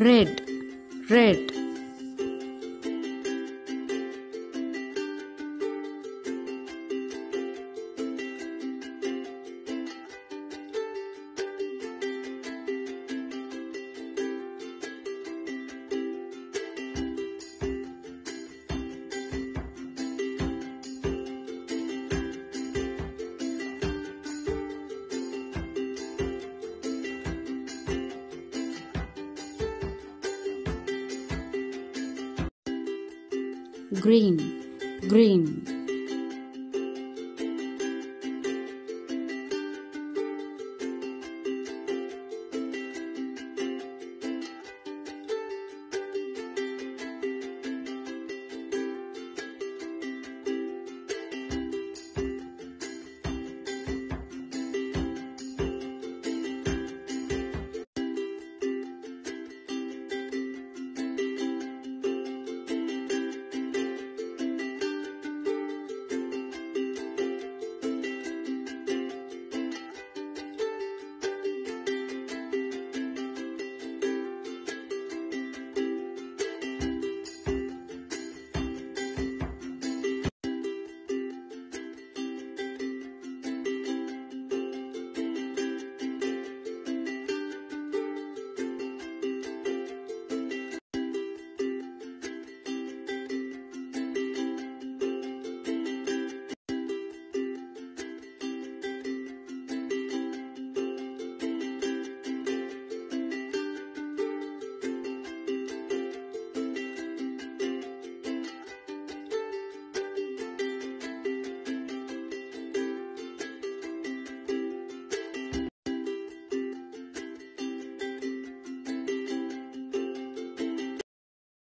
red red green. Green